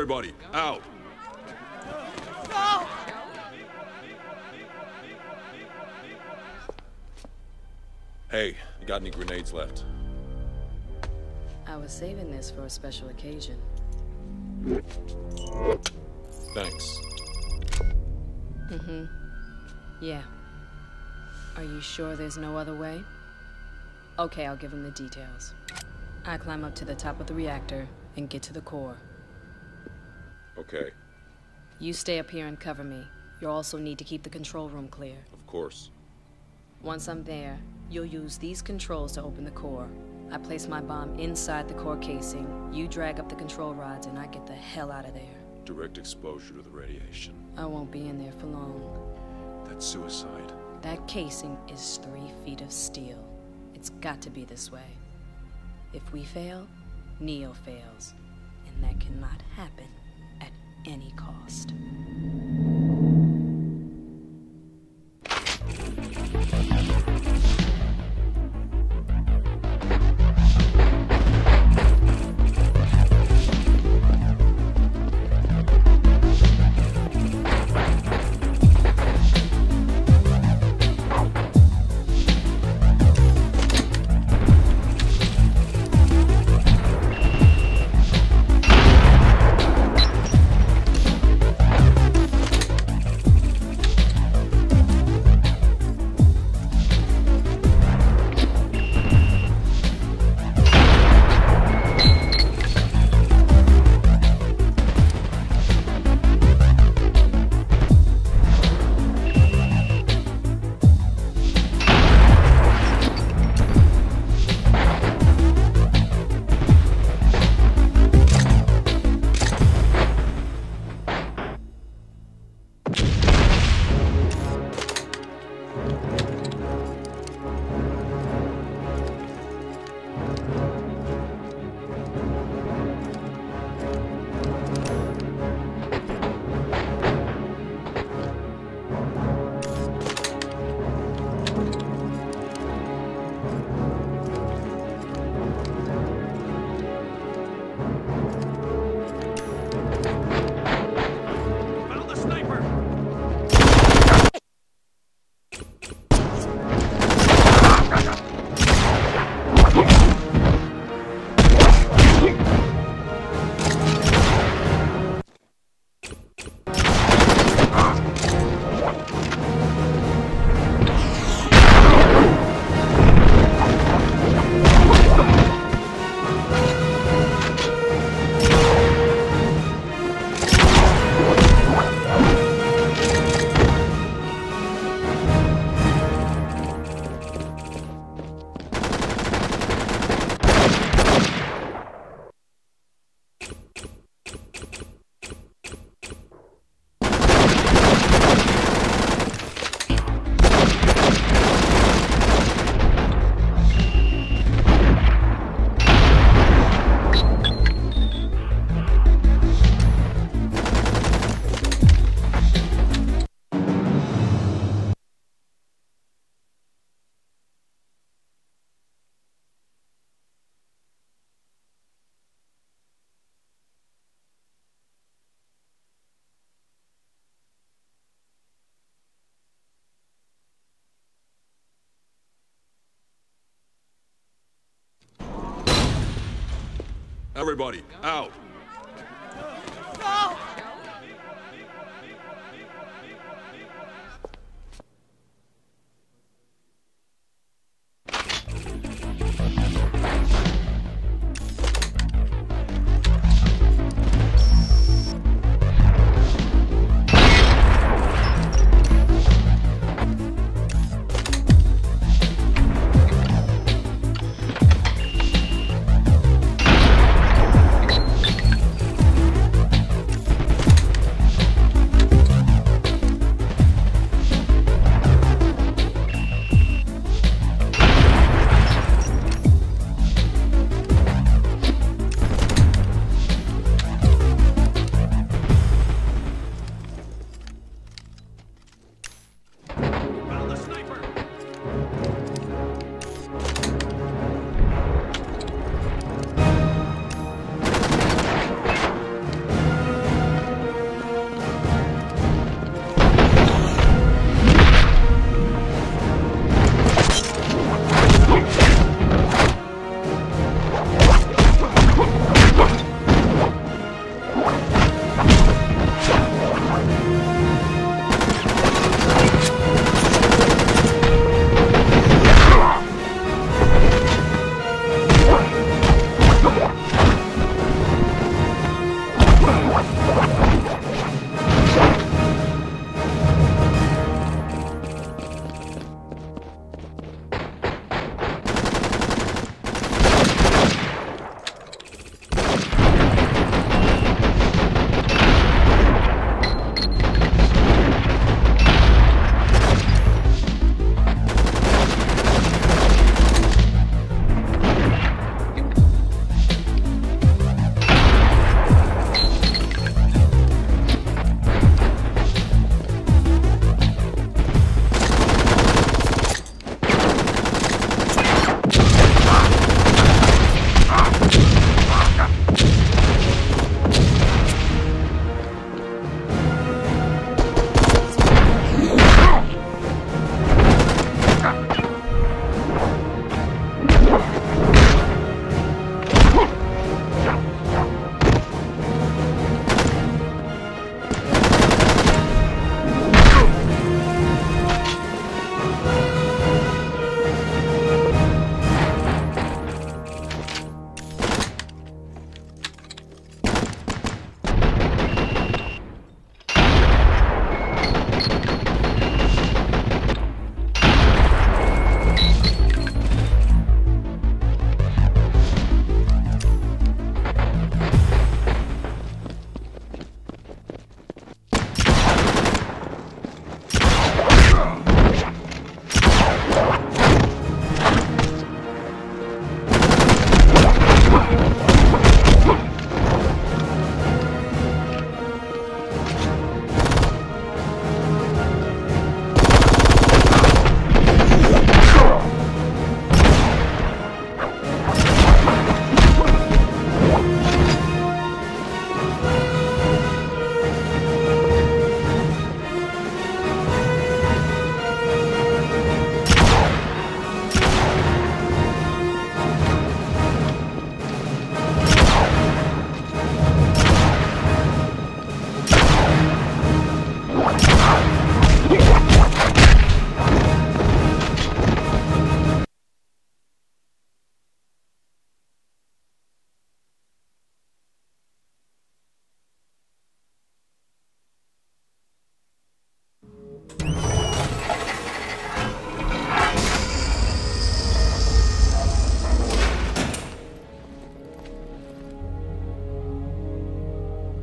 Everybody, out! No! Hey, you got any grenades left? I was saving this for a special occasion. Thanks. Mm-hmm. Yeah. Are you sure there's no other way? Okay, I'll give him the details. I climb up to the top of the reactor and get to the core. Okay, You stay up here and cover me. You'll also need to keep the control room clear. of course. Once I'm there, you'll use these controls to open the core. I place my bomb inside the core casing. You drag up the control rods and I get the hell out of there. Direct exposure to the radiation. I won't be in there for long. That's suicide. That casing is three feet of steel. It's got to be this way. If we fail, Neo fails. And that cannot happen any cost. Everybody, out!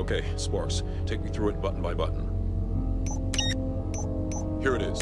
Okay, Sparks, take me through it button by button. Here it is.